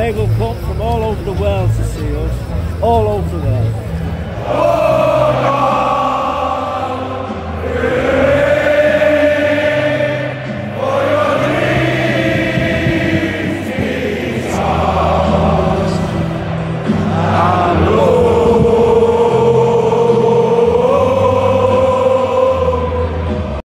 They will come from all over the world to see us, all over the world.